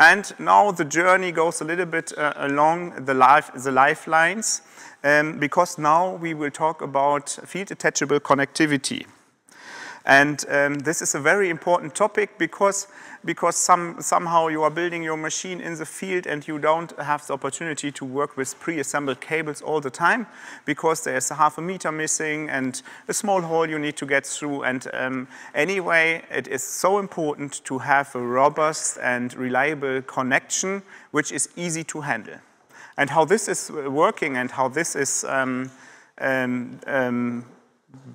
And now the journey goes a little bit uh, along the, life, the lifelines um, because now we will talk about field attachable connectivity. And um, this is a very important topic because, because some, somehow you are building your machine in the field and you don't have the opportunity to work with pre-assembled cables all the time because there's a half a meter missing and a small hole you need to get through. And um, anyway, it is so important to have a robust and reliable connection which is easy to handle. And how this is working and how this is um, um, um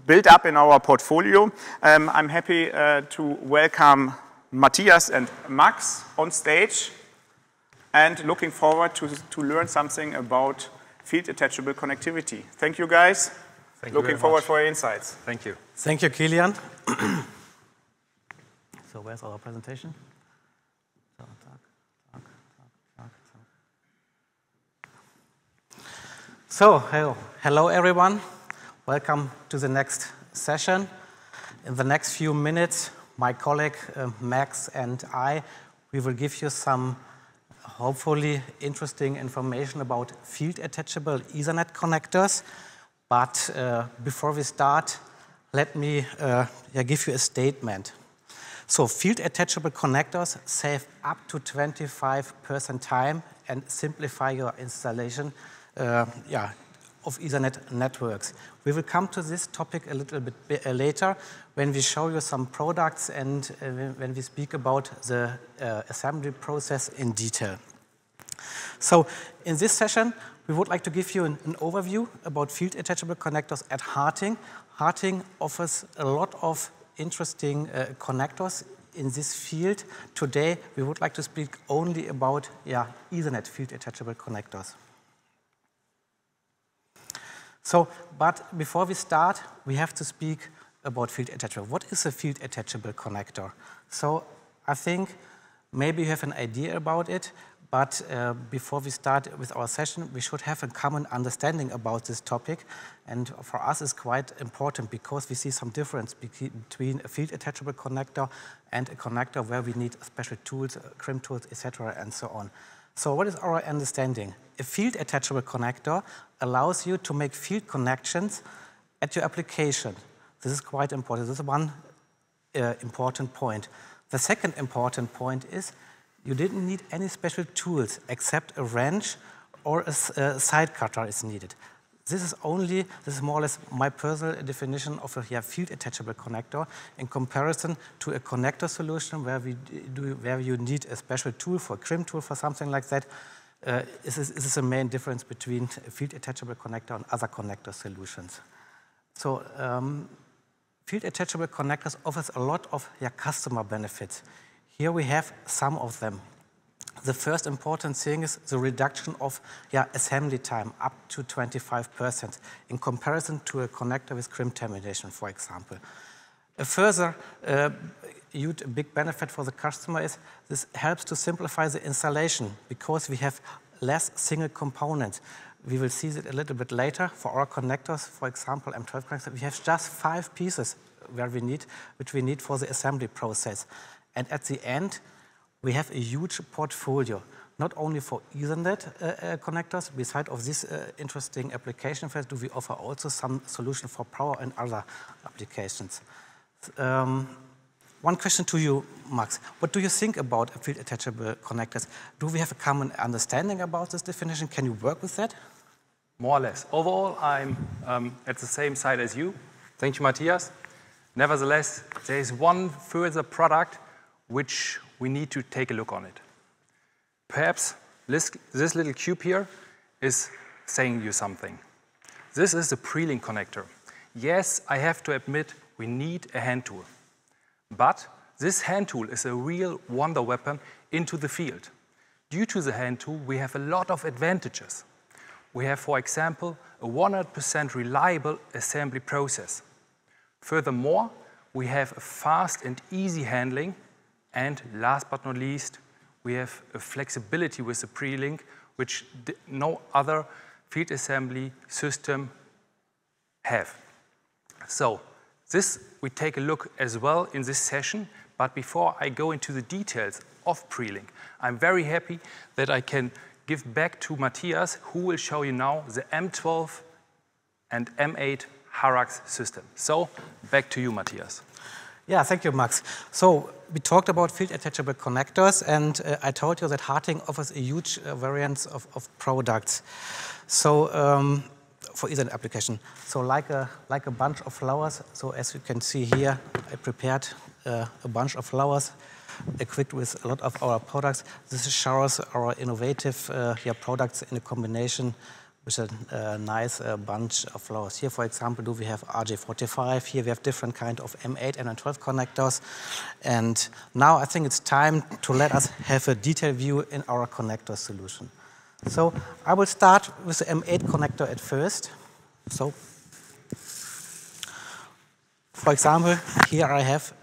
built up in our portfolio. Um, I'm happy uh, to welcome Matthias and Max on stage and looking forward to, to learn something about field attachable connectivity. Thank you guys. Thank looking you forward much. for your insights. Thank you. Thank you, Kilian. so where's our presentation? So, hello, hello everyone. Welcome to the next session. In the next few minutes, my colleague uh, Max and I, we will give you some hopefully interesting information about field attachable Ethernet connectors. But uh, before we start, let me uh, yeah, give you a statement. So field attachable connectors save up to 25% time and simplify your installation uh, yeah, of Ethernet networks. We will come to this topic a little bit uh, later when we show you some products and uh, when we speak about the uh, assembly process in detail. So in this session, we would like to give you an, an overview about field attachable connectors at Harting. Harting offers a lot of interesting uh, connectors in this field. Today, we would like to speak only about yeah, Ethernet field attachable connectors. So, but before we start, we have to speak about field attachable. What is a field attachable connector? So I think maybe you have an idea about it, but uh, before we start with our session, we should have a common understanding about this topic. And for us, it's quite important because we see some difference between a field attachable connector and a connector where we need special tools, uh, crimp tools, etc., and so on. So what is our understanding? A field attachable connector allows you to make field connections at your application. This is quite important. This is one uh, important point. The second important point is you didn't need any special tools except a wrench or a, a side cutter is needed. This is only, this is more or less my personal definition of a yeah, field attachable connector in comparison to a connector solution where, we do, where you need a special tool for a crimp tool for something like that. Uh, this, is, this is the main difference between a field attachable connector and other connector solutions. So um, field attachable connectors offers a lot of yeah, customer benefits. Here we have some of them. The first important thing is the reduction of yeah, assembly time up to 25% in comparison to a connector with crimp termination, for example. A further uh, huge, big benefit for the customer is this helps to simplify the installation because we have less single components. We will see it a little bit later. For our connectors, for example, M12 connectors, we have just five pieces where we need, which we need for the assembly process. And at the end, we have a huge portfolio, not only for Ethernet uh, uh, connectors, beside of this uh, interesting application do we offer also some solution for power and other applications. Um, one question to you, Max. What do you think about field attachable connectors? Do we have a common understanding about this definition? Can you work with that? More or less. Overall, I'm um, at the same side as you. Thank you, Matthias. Nevertheless, there is one further product which we need to take a look on it. Perhaps this, this little cube here is saying you something. This is the pre-link connector. Yes, I have to admit we need a hand tool. But this hand tool is a real wonder weapon into the field. Due to the hand tool, we have a lot of advantages. We have, for example, a 100% reliable assembly process. Furthermore, we have a fast and easy handling and last but not least, we have a flexibility with the pre-link, which no other field assembly system have. So this we take a look as well in this session, but before I go into the details of pre-link. I'm very happy that I can give back to Matthias, who will show you now the M12 and M8 HARAX system. So back to you, Matthias. Yeah, thank you, Max. So we talked about field attachable connectors, and uh, I told you that Harting offers a huge uh, variance of, of, products. So um, for Ethernet application, so like a like a bunch of flowers. So as you can see here, I prepared uh, a bunch of flowers equipped with a lot of our products. This shows our innovative uh, products in a combination with a nice uh, bunch of flowers. Here, for example, do we have RJ45. Here we have different kind of M8 and M12 connectors. And now I think it's time to let us have a detailed view in our connector solution. So I will start with the M8 connector at first. So, for example, here I have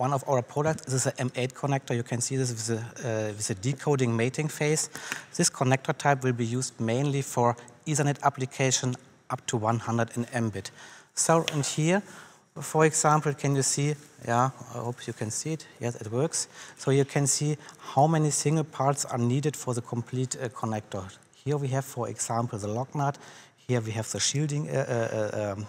one of our products. This is an M8 connector. You can see this with a, uh, with a D-coding mating phase. This connector type will be used mainly for Ethernet application up to 100 in Mbit. So, and here, for example, can you see, yeah, I hope you can see it. Yes, it works. So you can see how many single parts are needed for the complete uh, connector. Here we have, for example, the lock nut. Here we have the shielding, uh, uh, uh um,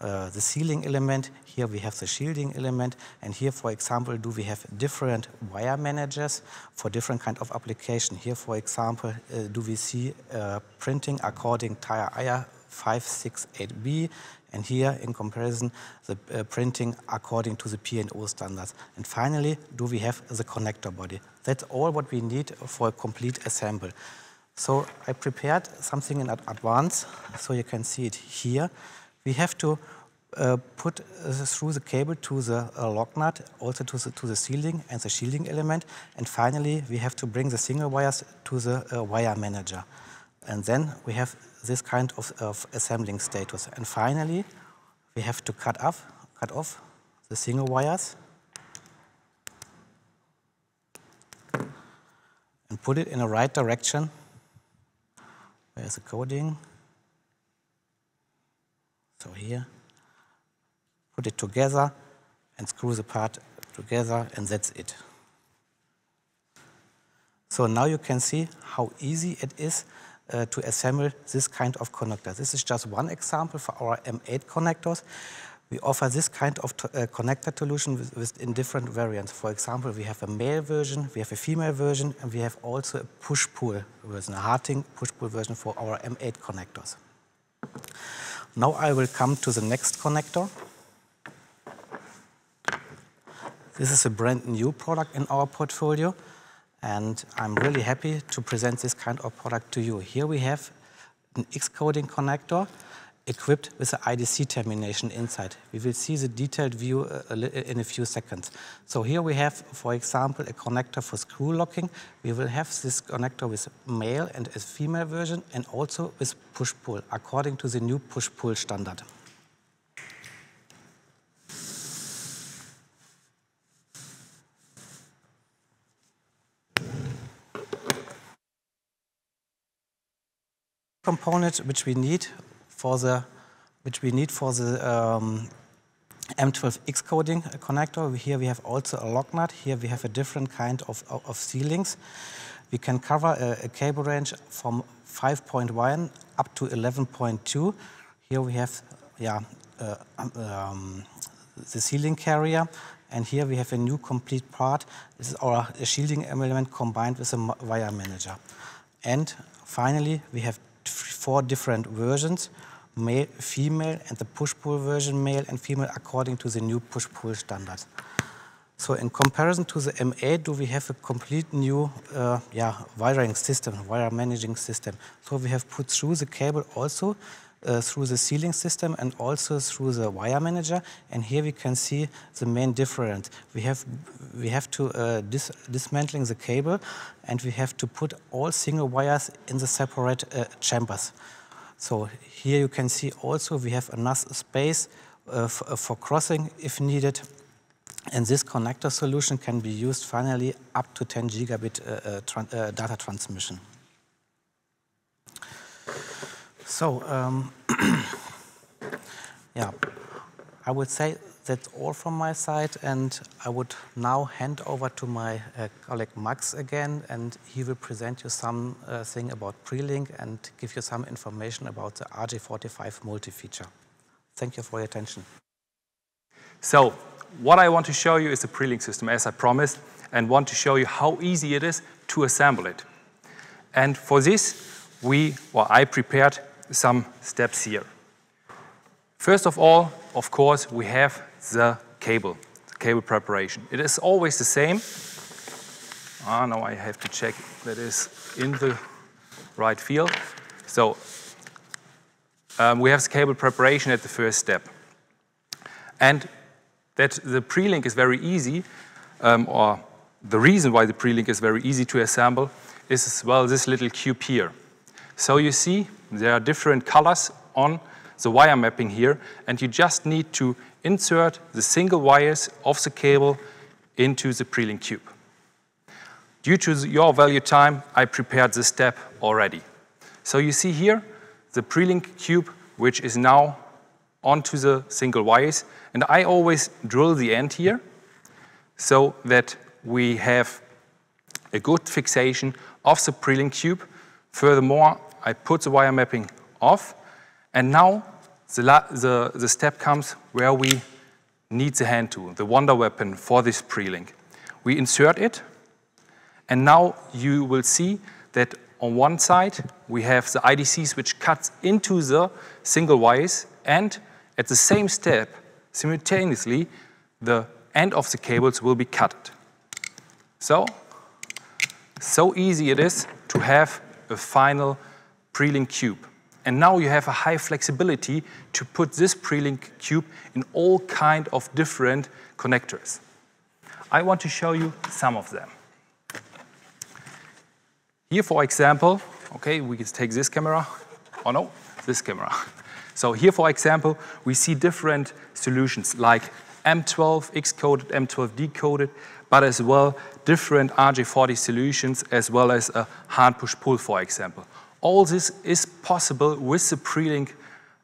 uh, the sealing element. Here we have the shielding element. And here, for example, do we have different wire managers for different kind of application. Here, for example, uh, do we see uh, printing according to IR 568B. And here, in comparison, the uh, printing according to the PNO standards. And finally, do we have the connector body. That's all what we need for a complete assemble. So I prepared something in advance, so you can see it here. We have to uh, put uh, through the cable to the uh, lock nut, also to the, to the sealing and the shielding element. And finally, we have to bring the single wires to the uh, wire manager. And then we have this kind of, of, assembling status. And finally, we have to cut off, cut off the single wires and put it in the right direction. Where's the coding? So here put it together and screw the part together and that's it. So now you can see how easy it is uh, to assemble this kind of connector. This is just one example for our M8 connectors. We offer this kind of uh, connector solution with, with in different variants. For example, we have a male version, we have a female version, and we have also a push-pull version, a Harting push-pull version for our M8 connectors. Now I will come to the next connector. This is a brand new product in our portfolio, and I'm really happy to present this kind of product to you. Here we have an X-coding connector equipped with the IDC termination inside. We will see the detailed view uh, in a few seconds. So here we have, for example, a connector for screw locking. We will have this connector with male and a female version and also with push-pull according to the new push-pull standard. Component which we need for the which we need for the um, M12X coding connector. Here we have also a lock nut. Here we have a different kind of, of, of sealings. We can cover a, a cable range from 5.1 up to 11.2. Here we have yeah, uh, um, the sealing carrier. And here we have a new complete part. This is our shielding element combined with a wire manager. And finally, we have four different versions, male, female, and the push-pull version, male and female, according to the new push-pull standards. So in comparison to the M8, do we have a complete new uh, yeah, wiring system, wire managing system. So we have put through the cable also uh, through the sealing system and also through the wire manager. And here we can see the main difference. We have, we have to uh, dis dismantling the cable and we have to put all single wires in the separate uh, chambers. So here you can see also we have enough space uh, uh, for crossing if needed. And this connector solution can be used finally up to 10 gigabit data transmission. So, um, yeah, I would say that's all from my side, and I would now hand over to my uh, colleague Max again, and he will present you something uh, about pre-link and give you some information about the RJ45 multi-feature. Thank you for your attention. So, what I want to show you is the pre-link system, as I promised, and want to show you how easy it is to assemble it. And for this, we, or I prepared some steps here. First of all, of course, we have the cable, the cable preparation. It is always the same. Ah, now I have to check that is in the right field. So um, we have the cable preparation at the first step. And that the pre-link is very easy, um, or the reason why the pre-link is very easy to assemble is well this little cube here. So you see there are different colors on the wire mapping here, and you just need to insert the single wires of the cable into the pre-link cube. Due to your value time, I prepared this step already. So you see here the pre-link cube, which is now onto the single wires, and I always drill the end here so that we have a good fixation of the pre-link cube. Furthermore, I put the wire mapping off, and now the, the, the step comes where we need the hand tool, the wonder weapon for this pre-link. We insert it, and now you will see that on one side we have the IDCs which cuts into the single wires, and at the same step, simultaneously, the end of the cables will be cut. So, so easy it is to have a final pre-link cube. And now you have a high flexibility to put this pre-link cube in all kind of different connectors. I want to show you some of them. Here, for example, okay, we can take this camera. Oh no, this camera. So here, for example, we see different solutions like M12 X-coded, M12 D-coded, but as well different RJ40 solutions as well as a hard push pull, for example. All this is possible with the pre-link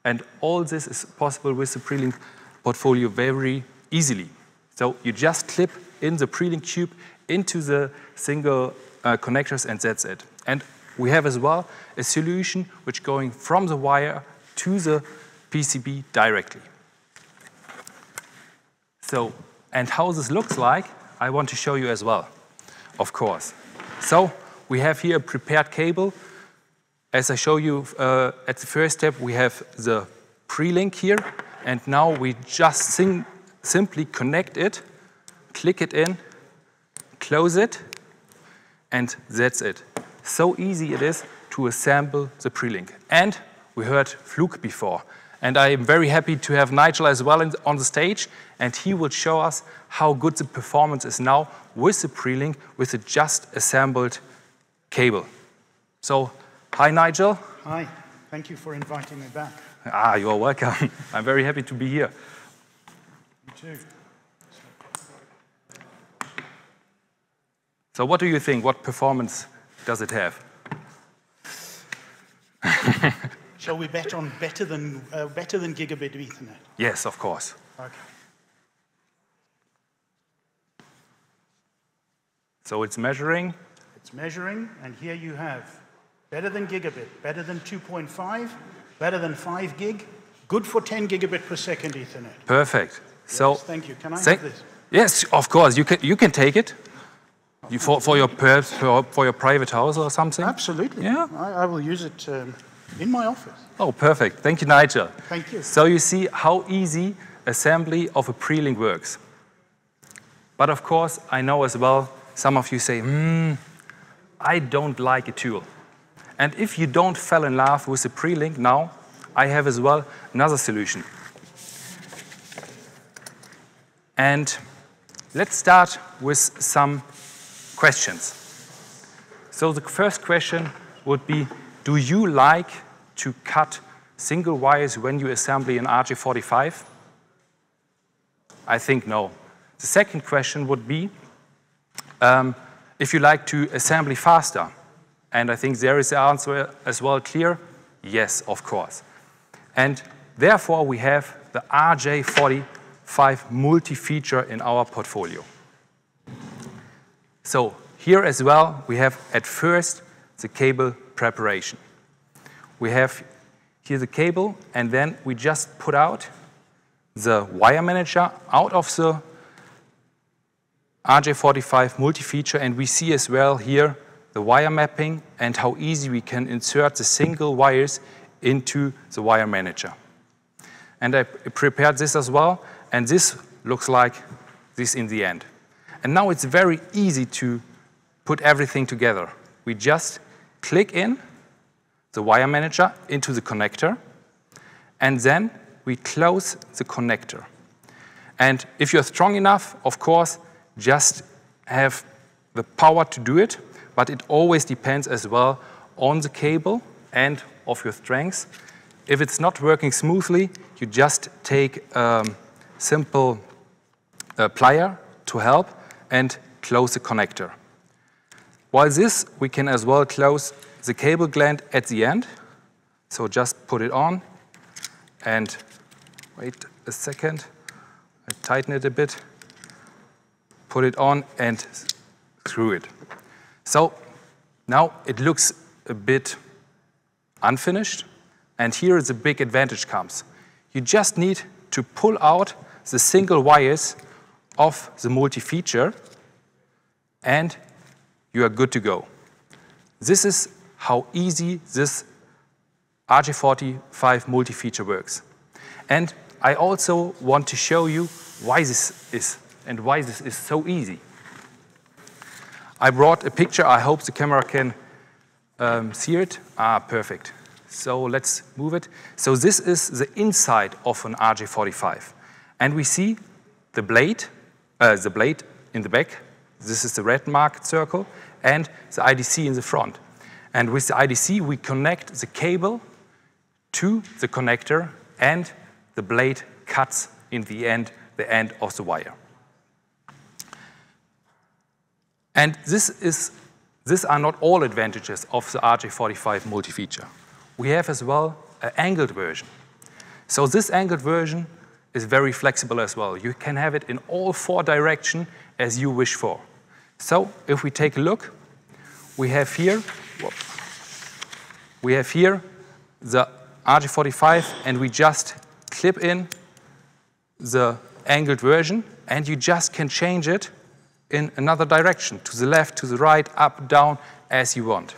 and all this is possible with the pre-link portfolio very easily. So you just clip in the pre-link tube into the single uh, connectors and that's it. And we have as well a solution which going from the wire to the PCB directly. So, and how this looks like, I want to show you as well, of course. So, we have here a prepared cable. As I show you uh, at the first step, we have the pre-link here, and now we just simply connect it, click it in, close it, and that's it. So easy it is to assemble the pre-link. And we heard Fluke before. And I am very happy to have Nigel as well on the stage, and he will show us how good the performance is now with the pre-link, with the just assembled cable. So, hi Nigel. Hi, thank you for inviting me back. Ah, you are welcome. I'm very happy to be here. Me too. So what do you think? What performance does it have? Shall we bet on better than, uh, better than gigabit Ethernet? Yes, of course. Okay. So it's measuring. It's measuring, and here you have better than gigabit, better than 2.5, better than 5 gig, good for 10 gigabit per second Ethernet. Perfect. So thank you. Can I have this? Yes, of course. You can, you can take it. You, for, for, your, for, for your private house or something? Absolutely. Yeah. I, I will use it um, in my office. Oh, perfect. Thank you, Nigel. Thank you. So you see how easy assembly of a pre-link works. But of course, I know as well, some of you say, hmm, I don't like a tool. And if you don't fall in love with the pre-link now, I have as well another solution. And let's start with some questions. So the first question would be, do you like to cut single wires when you assembly an RJ45? I think no. The second question would be, um, if you like to assembly faster. And I think there is the answer as well clear, yes, of course. And therefore we have the RJ45 multi-feature in our portfolio. So here as well, we have at first the cable preparation. We have here the cable, and then we just put out the wire manager out of the RJ45 multi-feature, and we see as well here the wire mapping and how easy we can insert the single wires into the wire manager. And I prepared this as well, and this looks like this in the end. And now it's very easy to put everything together. We just click in the wire manager into the connector, and then we close the connector. And if you're strong enough, of course, just have the power to do it, but it always depends as well on the cable and of your strengths. If it's not working smoothly, you just take a simple uh, plier to help and close the connector. While this, we can as well close the cable gland at the end. So just put it on and wait a second. I tighten it a bit, put it on and screw it. So now it looks a bit unfinished. And here the big advantage comes. You just need to pull out the single wires of the multi-feature and you are good to go. This is how easy this RJ45 multi-feature works. And I also want to show you why this is and why this is so easy. I brought a picture. I hope the camera can um, see it. Ah, perfect. So let's move it. So this is the inside of an RJ45. And we see the blade, uh, the blade in the back. This is the red marked circle and the IDC in the front. And with the IDC, we connect the cable to the connector and the blade cuts in the end, the end of the wire. And this is, these are not all advantages of the RJ45 multi-feature. We have as well an angled version. So this angled version is very flexible as well. You can have it in all four directions as you wish for. So if we take a look, we have here, we have here the RJ45 and we just clip in the angled version and you just can change it in another direction, to the left, to the right, up, down, as you want.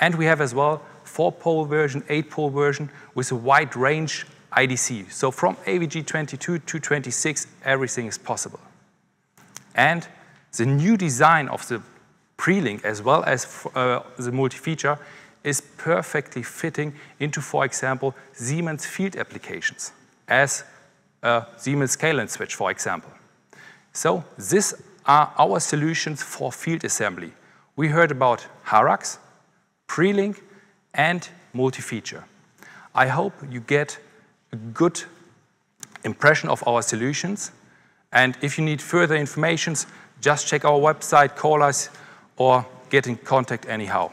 And we have as well four-pole version, eight-pole version with a wide range IDC. So from AWG 22 to 26, everything is possible. And the new design of the pre-link as well as uh, the multi-feature is perfectly fitting into, for example, Siemens field applications as a Siemens SCALANCE switch, for example. So these are our solutions for field assembly. We heard about HARAX, pre-link, and multi-feature. I hope you get a good impression of our solutions. And if you need further information, just check our website, call us, or get in contact anyhow.